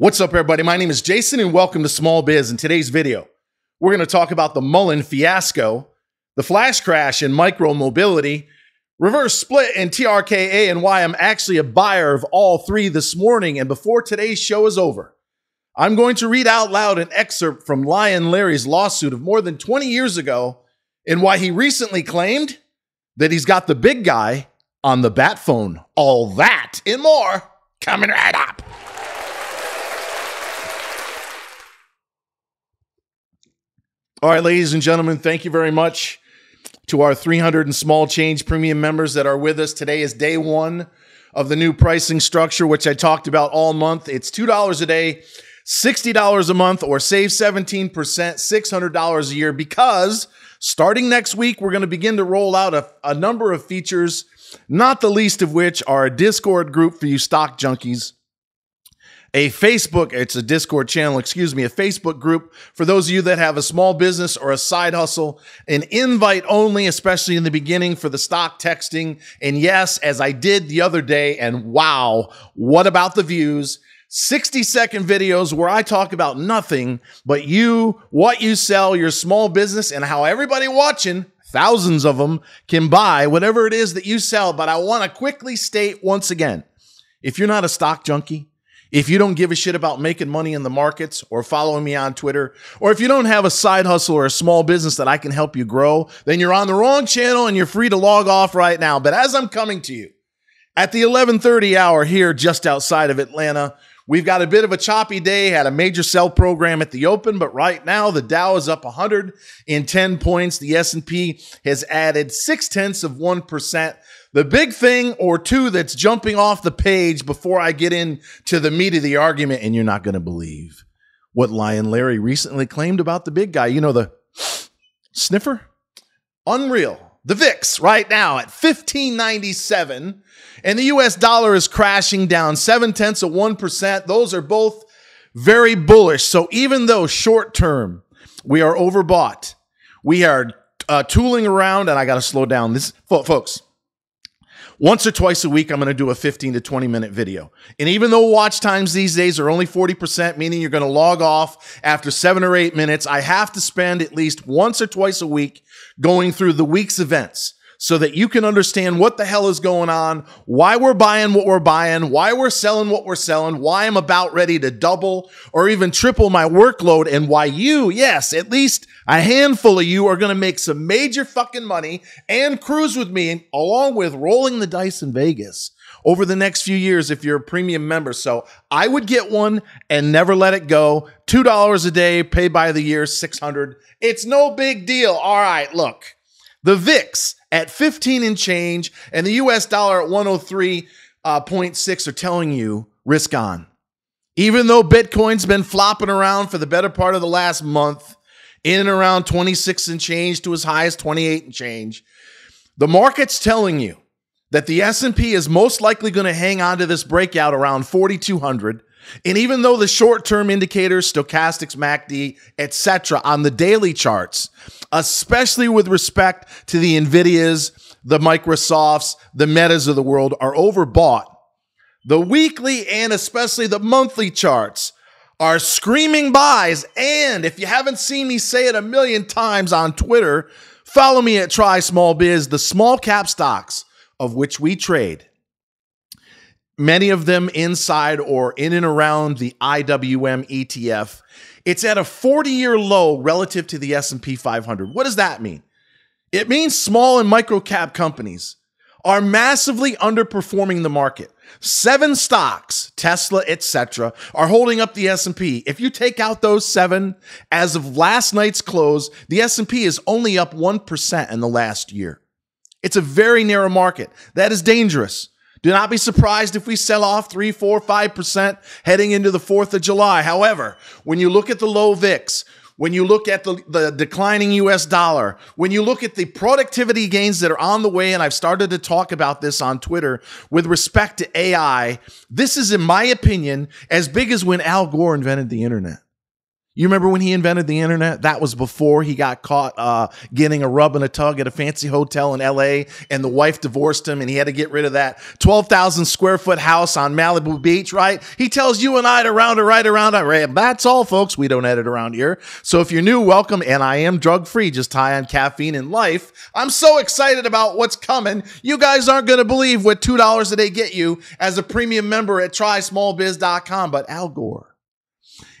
What's up, everybody? My name is Jason, and welcome to Small Biz. In today's video, we're going to talk about the Mullen fiasco, the flash crash in micro mobility, reverse split in TRKA, and why I'm actually a buyer of all three this morning. And before today's show is over, I'm going to read out loud an excerpt from Lion Larry's lawsuit of more than 20 years ago and why he recently claimed that he's got the big guy on the bat phone. All that and more coming right up. All right, ladies and gentlemen, thank you very much to our 300 and small change premium members that are with us. Today is day one of the new pricing structure, which I talked about all month. It's $2 a day, $60 a month, or save 17%, $600 a year, because starting next week, we're going to begin to roll out a, a number of features, not the least of which are a Discord group for you stock junkies a Facebook, it's a Discord channel, excuse me, a Facebook group for those of you that have a small business or a side hustle, an invite only, especially in the beginning for the stock texting. And yes, as I did the other day, and wow, what about the views? 60 second videos where I talk about nothing but you, what you sell, your small business, and how everybody watching, thousands of them, can buy whatever it is that you sell. But I want to quickly state once again if you're not a stock junkie, if you don't give a shit about making money in the markets or following me on Twitter, or if you don't have a side hustle or a small business that I can help you grow, then you're on the wrong channel and you're free to log off right now. But as I'm coming to you at the 1130 hour here just outside of Atlanta, we've got a bit of a choppy day, had a major sell program at the open, but right now the Dow is up 110 points. The S&P has added six tenths of 1%. The big thing or two that's jumping off the page before I get into the meat of the argument, and you're not going to believe what Lion Larry recently claimed about the big guy. You know, the sniffer? Unreal. The VIX right now at 1597, and the US dollar is crashing down seven tenths of 1%. Those are both very bullish. So even though short term we are overbought, we are uh, tooling around, and I got to slow down. This, folks, once or twice a week, I'm going to do a 15 to 20 minute video. And even though watch times these days are only 40%, meaning you're going to log off after seven or eight minutes, I have to spend at least once or twice a week going through the week's events so that you can understand what the hell is going on, why we're buying what we're buying, why we're selling what we're selling, why I'm about ready to double or even triple my workload, and why you, yes, at least a handful of you are going to make some major fucking money and cruise with me along with rolling the dice in Vegas over the next few years if you're a premium member. So I would get one and never let it go. $2 a day, pay by the year, 600. It's no big deal. All right, look. The VIX at 15 and change and the US dollar at 103.6 uh, are telling you risk on. Even though Bitcoin's been flopping around for the better part of the last month, in and around 26 and change to as high as 28 and change, the market's telling you that the S&P is most likely going to hang on to this breakout around 4200 and even though the short-term indicators, stochastics, MACD, etc., on the daily charts, especially with respect to the Nvidias, the Microsofts, the Metas of the world, are overbought, the weekly and especially the monthly charts are screaming buys. And if you haven't seen me say it a million times on Twitter, follow me at Try Small Biz, the small cap stocks of which we trade many of them inside or in and around the IWM ETF. It's at a 40-year low relative to the S&P 500. What does that mean? It means small and micro cap companies are massively underperforming the market. Seven stocks, Tesla, etc., are holding up the S&P. If you take out those 7 as of last night's close, the S&P is only up 1% in the last year. It's a very narrow market. That is dangerous. Do not be surprised if we sell off 3, 4, 5% heading into the 4th of July. However, when you look at the low VIX, when you look at the, the declining US dollar, when you look at the productivity gains that are on the way, and I've started to talk about this on Twitter with respect to AI, this is, in my opinion, as big as when Al Gore invented the internet. You remember when he invented the internet? That was before he got caught uh, getting a rub and a tug at a fancy hotel in LA, and the wife divorced him, and he had to get rid of that 12,000 square foot house on Malibu Beach, right? He tells you and I to round it right around. That's all, folks. We don't edit around here. So if you're new, welcome. And I am drug free, just high on caffeine and life. I'm so excited about what's coming. You guys aren't going to believe what $2 a day get you as a premium member at trysmallbiz.com. But Al Gore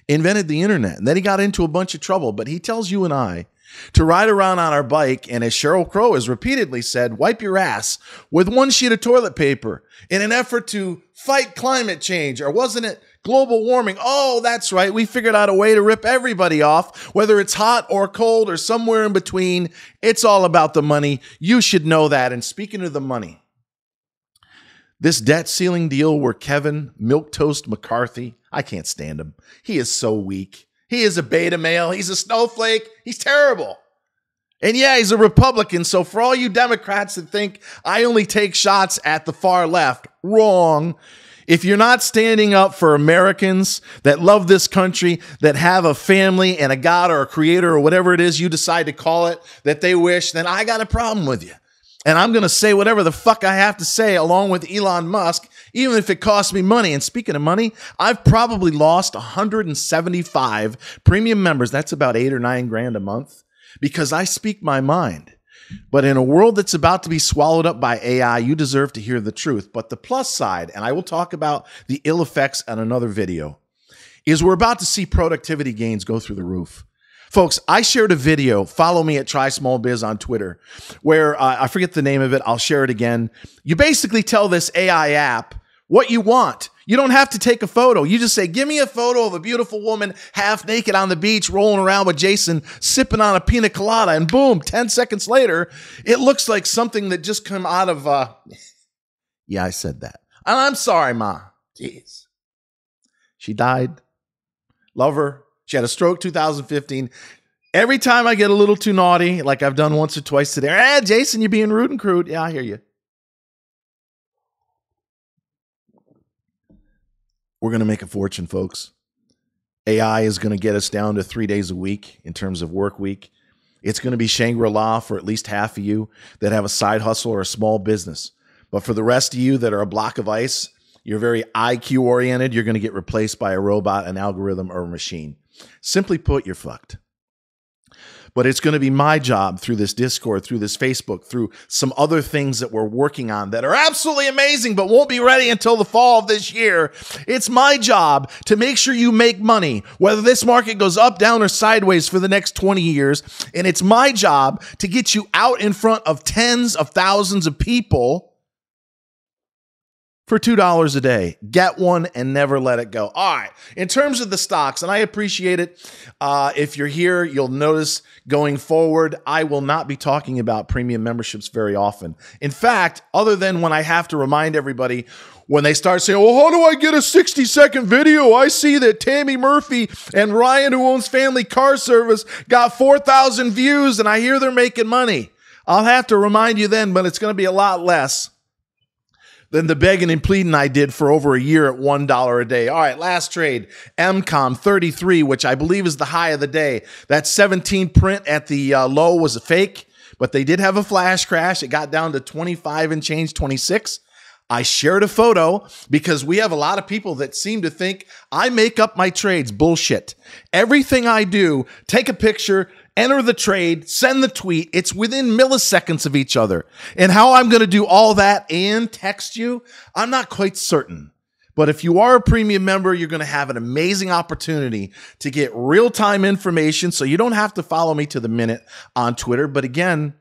invented the internet. And then he got into a bunch of trouble. But he tells you and I to ride around on our bike, and as Sheryl Crow has repeatedly said, wipe your ass with one sheet of toilet paper in an effort to fight climate change. Or wasn't it global warming? Oh, that's right. We figured out a way to rip everybody off, whether it's hot or cold or somewhere in between. It's all about the money. You should know that. And speaking of the money, this debt ceiling deal where Kevin Milquetoast McCarthy, I can't stand him. He is so weak. He is a beta male. He's a snowflake. He's terrible. And yeah, he's a Republican. So for all you Democrats that think I only take shots at the far left, wrong. If you're not standing up for Americans that love this country, that have a family and a God or a creator or whatever it is you decide to call it that they wish, then I got a problem with you and I'm going to say whatever the fuck I have to say along with Elon Musk, even if it costs me money. And speaking of money, I've probably lost 175 premium members. That's about eight or nine grand a month because I speak my mind. But in a world that's about to be swallowed up by AI, you deserve to hear the truth. But the plus side, and I will talk about the ill effects on another video, is we're about to see productivity gains go through the roof. Folks, I shared a video. Follow me at Try Small Biz on Twitter, where uh, I forget the name of it. I'll share it again. You basically tell this AI app what you want. You don't have to take a photo. You just say, Give me a photo of a beautiful woman half naked on the beach rolling around with Jason sipping on a pina colada. And boom, 10 seconds later, it looks like something that just come out of, uh, yeah, I said that. And I'm sorry, Ma. Jeez. She died. Love her. She had a stroke 2015. Every time I get a little too naughty, like I've done once or twice today, ah, Jason, you're being rude and crude. Yeah, I hear you. We're going to make a fortune, folks. AI is going to get us down to three days a week in terms of work week. It's going to be Shangri La for at least half of you that have a side hustle or a small business. But for the rest of you that are a block of ice, you're very IQ oriented, you're going to get replaced by a robot, an algorithm, or a machine. Simply put, you're fucked. But it's going to be my job through this Discord, through this Facebook, through some other things that we're working on that are absolutely amazing, but won't be ready until the fall of this year. It's my job to make sure you make money, whether this market goes up, down, or sideways for the next 20 years. And it's my job to get you out in front of tens of thousands of people for $2 a day. Get one and never let it go. All right. In terms of the stocks, and I appreciate it. Uh, if you're here, you'll notice going forward, I will not be talking about premium memberships very often. In fact, other than when I have to remind everybody when they start saying, well, how do I get a 60 second video? I see that Tammy Murphy and Ryan, who owns Family Car Service, got 4,000 views and I hear they're making money. I'll have to remind you then, but it's going to be a lot less than the begging and pleading I did for over a year at $1 a day. All right, last trade, MCOM 33, which I believe is the high of the day. That 17 print at the uh, low was a fake, but they did have a flash crash. It got down to 25 and change, 26. I shared a photo because we have a lot of people that seem to think I make up my trades. Bullshit. Everything I do, take a picture, enter the trade, send the tweet. It's within milliseconds of each other. And how I'm going to do all that and text you, I'm not quite certain. But if you are a premium member, you're going to have an amazing opportunity to get real time information. So you don't have to follow me to the minute on Twitter. But again,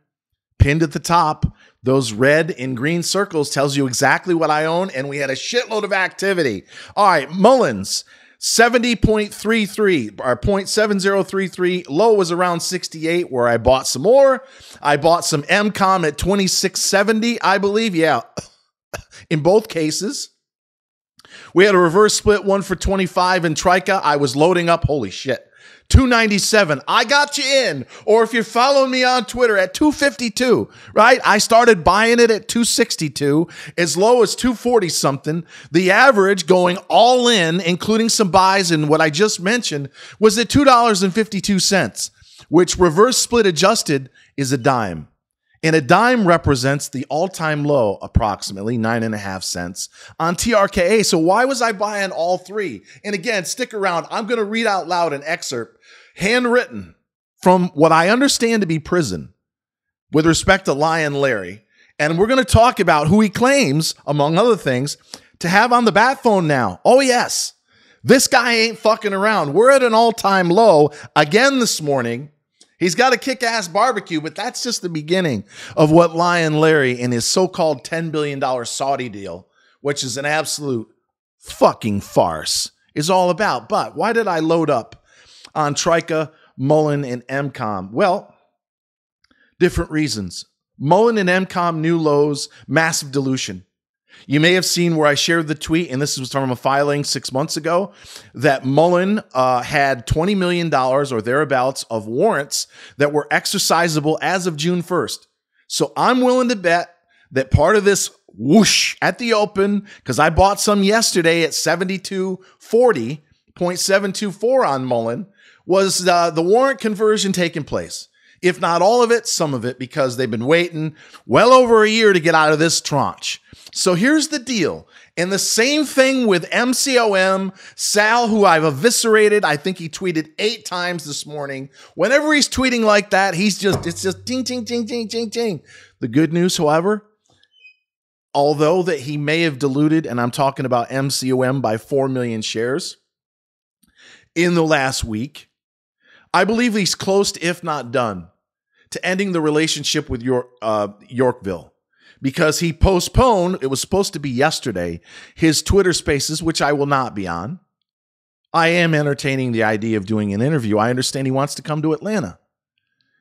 pinned at the top, those red and green circles tells you exactly what I own. And we had a shitload of activity. All right, Mullins 70.33 or 0.7033. Low was around 68 where I bought some more. I bought some MCOM at 2670, I believe. Yeah. In both cases. We had a reverse split one for 25 in Troika. I was loading up. Holy shit. 297. I got you in. Or if you're following me on Twitter at 252, right? I started buying it at 262, as low as 240 something. The average going all in, including some buys and what I just mentioned, was at $2.52, which reverse split adjusted is a dime. And a dime represents the all time low, approximately nine and a half cents on TRKA. So why was I buying all three? And again, stick around. I'm going to read out loud an excerpt handwritten from what I understand to be prison with respect to Lion Larry. And we're going to talk about who he claims, among other things, to have on the bat phone now. Oh, yes. This guy ain't fucking around. We're at an all time low again this morning. He's got a kick ass barbecue, but that's just the beginning of what Lion Larry and his so called $10 billion Saudi deal, which is an absolute fucking farce, is all about. But why did I load up on Troika, Mullen, and MCOM? Well, different reasons. Mullen and MCOM new lows, massive dilution. You may have seen where I shared the tweet, and this was from a filing six months ago, that Mullen uh, had $20 million or thereabouts of warrants that were exercisable as of June 1st. So I'm willing to bet that part of this whoosh at the open, because I bought some yesterday at 7240.724 on Mullen, was uh, the warrant conversion taking place. If not all of it, some of it, because they've been waiting well over a year to get out of this tranche. So here's the deal. And the same thing with MCOM, Sal, who I've eviscerated. I think he tweeted eight times this morning. Whenever he's tweeting like that, he's just, it's just ding, ding, ding, ding, ding, ting. The good news, however, although that he may have diluted, and I'm talking about MCOM by 4 million shares in the last week, I believe he's close, to, if not done, to ending the relationship with York, uh, Yorkville because he postponed, it was supposed to be yesterday, his Twitter spaces, which I will not be on. I am entertaining the idea of doing an interview. I understand he wants to come to Atlanta.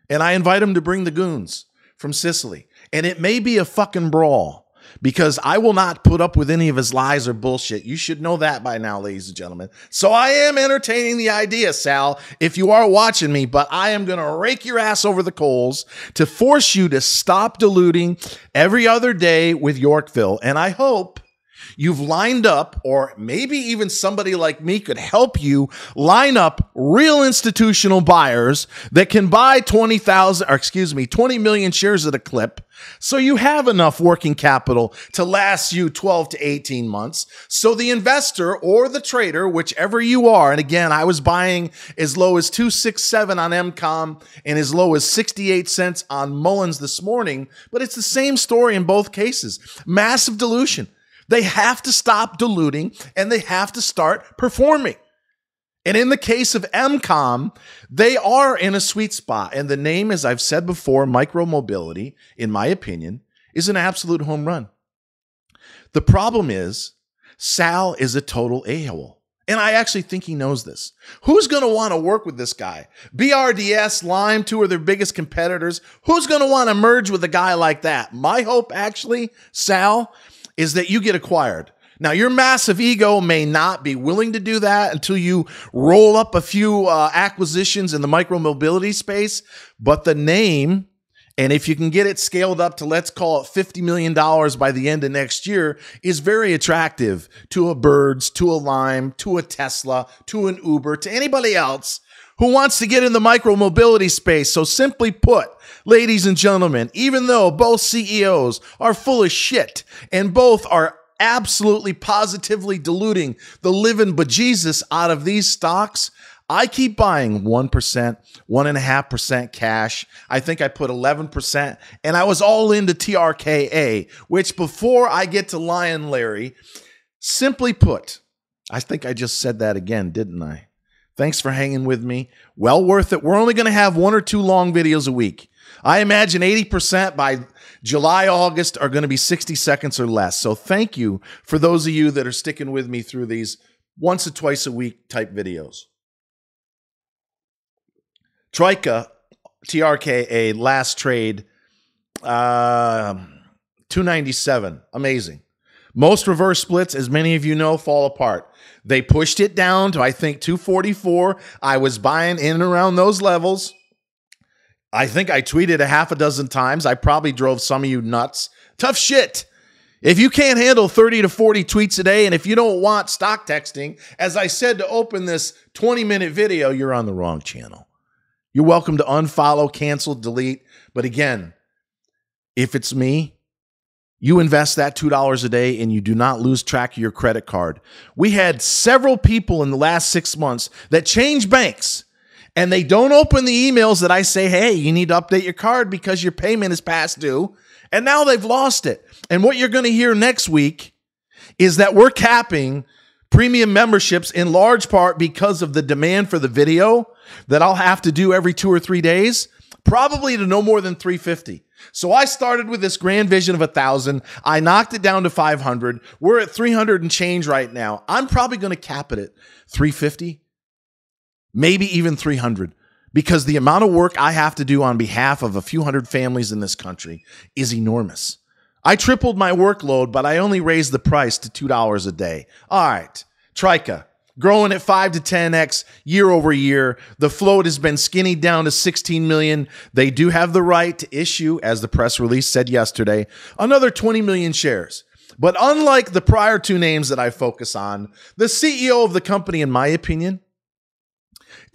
And I invite him to bring the goons from Sicily. And it may be a fucking brawl because I will not put up with any of his lies or bullshit. You should know that by now, ladies and gentlemen. So I am entertaining the idea, Sal, if you are watching me, but I am going to rake your ass over the coals to force you to stop diluting every other day with Yorkville. And I hope you've lined up, or maybe even somebody like me could help you line up real institutional buyers that can buy 20,000, or excuse me, 20 million shares at a clip. So you have enough working capital to last you 12 to 18 months. So the investor or the trader, whichever you are, and again, I was buying as low as 267 on MCOM and as low as 68 cents on Mullins this morning, but it's the same story in both cases. Massive dilution. They have to stop diluting and they have to start performing. And in the case of MCOM, they are in a sweet spot. And the name, as I've said before, micromobility, in my opinion, is an absolute home run. The problem is, Sal is a total a hole. And I actually think he knows this. Who's going to want to work with this guy? BRDS, Lime, two of their biggest competitors. Who's going to want to merge with a guy like that? My hope, actually, Sal, is that you get acquired. Now, your massive ego may not be willing to do that until you roll up a few uh, acquisitions in the micromobility space, but the name, and if you can get it scaled up to let's call it $50 million by the end of next year, is very attractive to a Birds, to a Lime, to a Tesla, to an Uber, to anybody else who wants to get in the micromobility space. So simply put, ladies and gentlemen, even though both CEOs are full of shit and both are absolutely positively diluting the living bejesus out of these stocks, I keep buying 1%, 1.5% cash. I think I put 11%, and I was all into TRKA, which before I get to Lion Larry, simply put, I think I just said that again, didn't I? Thanks for hanging with me. Well worth it. We're only going to have one or two long videos a week. I imagine 80% by July, August are going to be 60 seconds or less. So thank you for those of you that are sticking with me through these once or twice a week type videos. Troika, TRKA, last trade, uh, 297. Amazing. Most reverse splits, as many of you know, fall apart. They pushed it down to, I think, 244. I was buying in and around those levels. I think I tweeted a half a dozen times. I probably drove some of you nuts. Tough shit. If you can't handle 30 to 40 tweets a day, and if you don't want stock texting, as I said to open this 20 minute video, you're on the wrong channel. You're welcome to unfollow, cancel, delete. But again, if it's me, you invest that $2 a day and you do not lose track of your credit card. We had several people in the last six months that change banks and they don't open the emails that I say, hey, you need to update your card because your payment is past due. And now they've lost it. And what you're going to hear next week is that we're capping premium memberships in large part because of the demand for the video that I'll have to do every two or three days, probably to no more than 350. So I started with this grand vision of a thousand. I knocked it down to 500. We're at 300 and change right now. I'm probably going to cap it at 350, maybe even 300 because the amount of work I have to do on behalf of a few hundred families in this country is enormous. I tripled my workload, but I only raised the price to $2 a day. All right, Troika, growing at 5 to 10x year over year. The float has been skinny down to 16 million. They do have the right to issue, as the press release said yesterday, another 20 million shares. But unlike the prior two names that I focus on, the CEO of the company, in my opinion,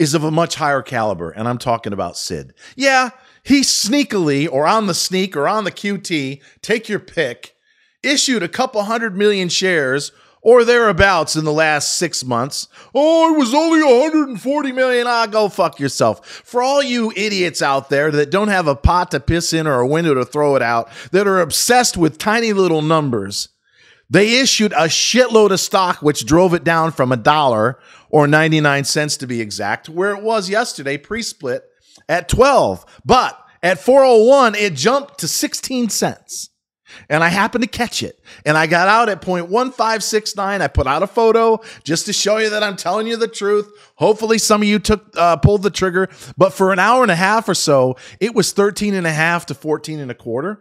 is of a much higher caliber, and I'm talking about Sid. Yeah, he sneakily, or on the sneak, or on the QT, take your pick, issued a couple hundred million shares or thereabouts in the last six months. Oh, it was only 140 million. Ah, go fuck yourself. For all you idiots out there that don't have a pot to piss in or a window to throw it out, that are obsessed with tiny little numbers, they issued a shitload of stock, which drove it down from a dollar or 99 cents to be exact, where it was yesterday pre split at 12. But at 401, it jumped to 16 cents. And I happened to catch it. And I got out at 0.1569. I put out a photo just to show you that I'm telling you the truth. Hopefully some of you took uh, pulled the trigger. But for an hour and a half or so, it was 13 and a half to 14 and a quarter.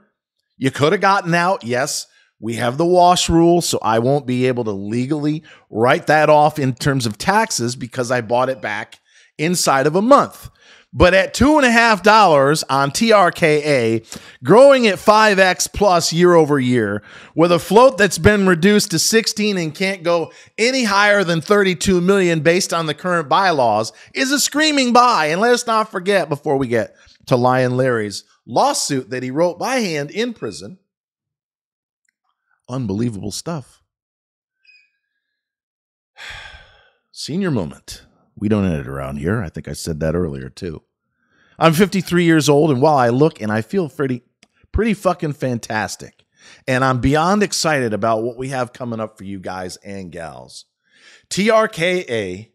You could have gotten out, yes. We have the wash rule, so I won't be able to legally write that off in terms of taxes because I bought it back inside of a month. But at two and a half dollars on TRKA, growing at 5x plus year over year, with a float that's been reduced to 16 and can't go any higher than 32 million based on the current bylaws, is a screaming buy. And let us not forget before we get to Lion Larry's lawsuit that he wrote by hand in prison unbelievable stuff. Senior moment. We don't edit around here. I think I said that earlier too. I'm 53 years old, and while I look and I feel pretty, pretty fucking fantastic, and I'm beyond excited about what we have coming up for you guys and gals. TRKA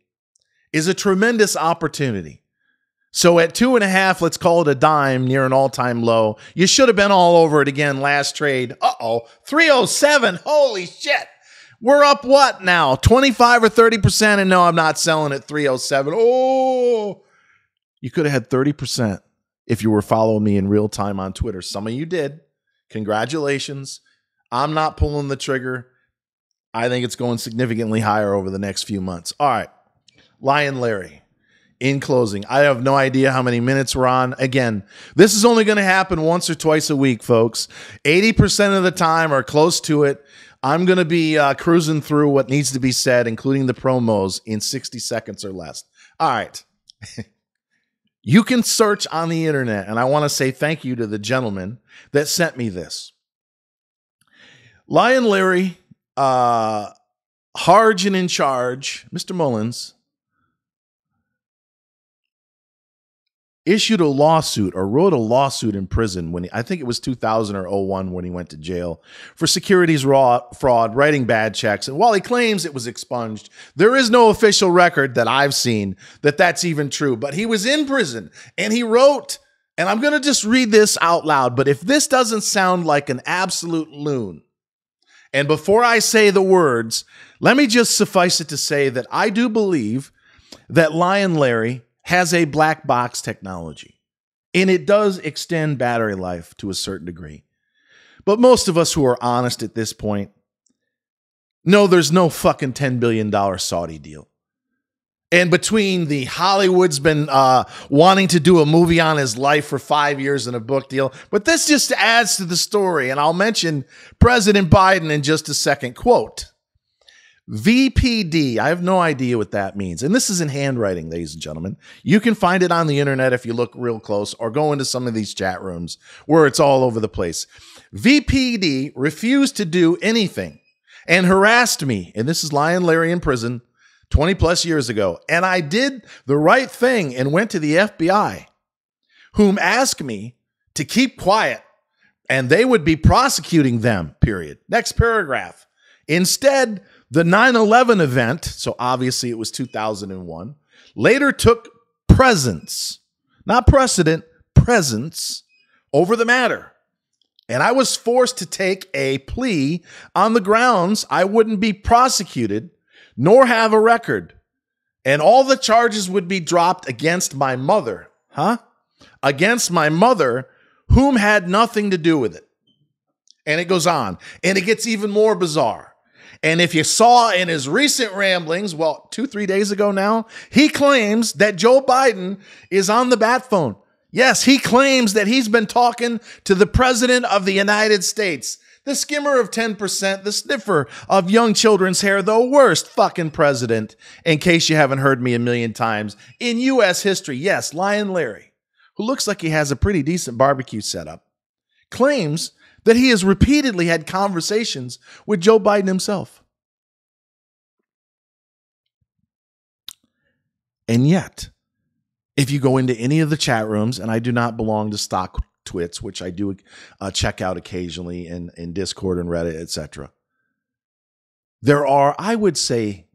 is a tremendous opportunity so at two and a half, let's call it a dime near an all time low. You should have been all over it again last trade. Uh oh, 307. Holy shit. We're up what now? 25 or 30%. And no, I'm not selling at 307. Oh, you could have had 30% if you were following me in real time on Twitter. Some of you did. Congratulations. I'm not pulling the trigger. I think it's going significantly higher over the next few months. All right. Lion Larry in closing. I have no idea how many minutes we're on. Again, this is only going to happen once or twice a week, folks. 80% of the time or close to it, I'm going to be uh, cruising through what needs to be said, including the promos, in 60 seconds or less. All right. you can search on the internet, and I want to say thank you to the gentleman that sent me this. Lion Larry, uh, Harge and in charge, Mr. Mullins, issued a lawsuit or wrote a lawsuit in prison when he, I think it was 2000 or 01 when he went to jail for securities fraud, writing bad checks. And while he claims it was expunged, there is no official record that I've seen that that's even true. But he was in prison and he wrote, and I'm going to just read this out loud. But if this doesn't sound like an absolute loon, and before I say the words, let me just suffice it to say that I do believe that Lion Larry has a black box technology, and it does extend battery life to a certain degree. But most of us who are honest at this point know there's no fucking $10 billion Saudi deal. And between the Hollywood's been uh, wanting to do a movie on his life for five years and a book deal, but this just adds to the story. And I'll mention President Biden in just a second. Quote VPD, I have no idea what that means. And this is in handwriting, ladies and gentlemen. You can find it on the internet if you look real close or go into some of these chat rooms where it's all over the place. VPD refused to do anything and harassed me. And this is Lion Larry in prison 20 plus years ago. And I did the right thing and went to the FBI, whom asked me to keep quiet and they would be prosecuting them, period. Next paragraph. Instead, the 9 11 event, so obviously it was 2001, later took presence, not precedent, presence over the matter. And I was forced to take a plea on the grounds I wouldn't be prosecuted nor have a record. And all the charges would be dropped against my mother, huh? Against my mother, whom had nothing to do with it. And it goes on. And it gets even more bizarre. And if you saw in his recent ramblings, well, two, three days ago now, he claims that Joe Biden is on the bat phone. Yes, he claims that he's been talking to the president of the United States the skimmer of 10%, the sniffer of young children's hair, the worst fucking president, in case you haven't heard me a million times, in U.S. history. Yes, Lion Larry, who looks like he has a pretty decent barbecue setup, claims that he has repeatedly had conversations with Joe Biden himself. And yet, if you go into any of the chat rooms, and I do not belong to stock twits, which I do uh, check out occasionally in, in Discord and Reddit, etc. There are, I would say,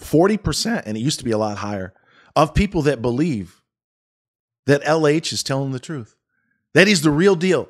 40%, and it used to be a lot higher, of people that believe that LH is telling the truth, that he's the real deal,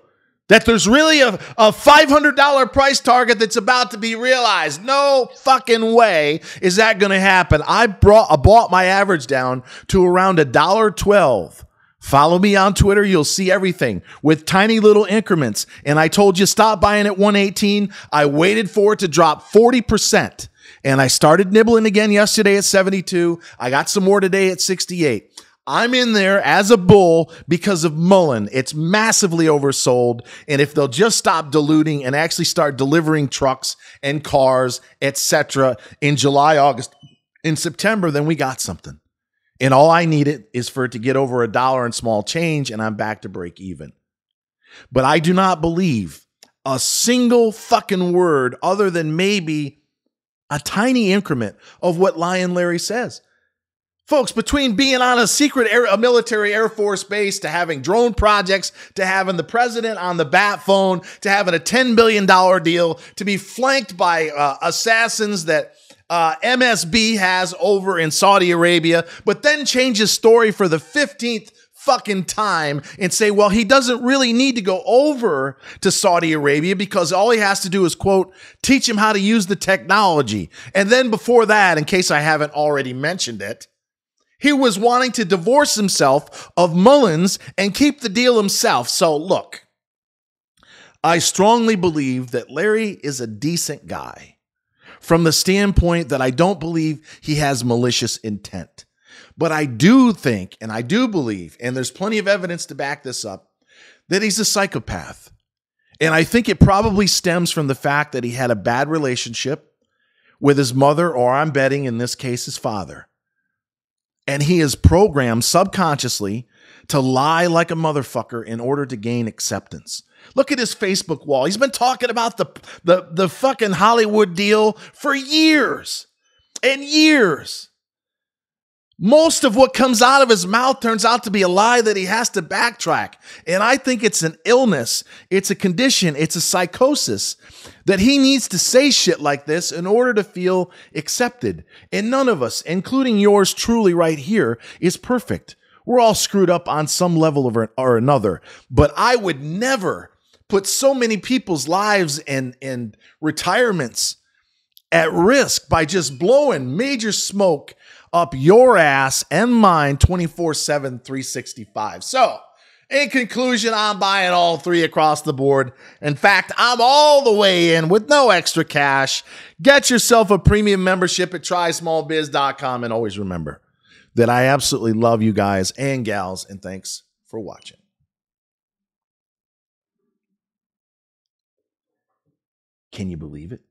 that there's really a, a $500 price target that's about to be realized. No fucking way is that going to happen. I brought I bought my average down to around a dollar 12 Follow me on Twitter. You'll see everything with tiny little increments. And I told you stop buying at 118. I waited for it to drop 40%. And I started nibbling again yesterday at 72. I got some more today at 68. I'm in there as a bull because of Mullen. It's massively oversold. And if they'll just stop diluting and actually start delivering trucks and cars, etc., in July, August, in September, then we got something. And all I needed is for it to get over a dollar in small change, and I'm back to break even. But I do not believe a single fucking word other than maybe a tiny increment of what Lion Larry says. Folks, between being on a secret air, a military Air Force base to having drone projects, to having the president on the bat phone, to having a $10 billion deal, to be flanked by uh, assassins that uh, MSB has over in Saudi Arabia, but then change his story for the 15th fucking time and say, well, he doesn't really need to go over to Saudi Arabia because all he has to do is, quote, teach him how to use the technology. And then before that, in case I haven't already mentioned it, he was wanting to divorce himself of Mullins and keep the deal himself. So look, I strongly believe that Larry is a decent guy from the standpoint that I don't believe he has malicious intent. But I do think, and I do believe, and there's plenty of evidence to back this up, that he's a psychopath. And I think it probably stems from the fact that he had a bad relationship with his mother, or I'm betting in this case, his father. And he is programmed subconsciously to lie like a motherfucker in order to gain acceptance. Look at his Facebook wall. He's been talking about the, the, the fucking Hollywood deal for years and years. Most of what comes out of his mouth turns out to be a lie that he has to backtrack. And I think it's an illness, it's a condition, it's a psychosis that he needs to say shit like this in order to feel accepted. And none of us, including yours truly right here, is perfect. We're all screwed up on some level or another. But I would never put so many people's lives and, and retirements at risk by just blowing major smoke up your ass and mine 24 7, 365. So, In conclusion, I'm buying all three across the board. In fact, I'm all the way in with no extra cash. Get yourself a premium membership at trysmallbiz.com. And always remember that I absolutely love you guys and gals. And thanks for watching. Can you believe it?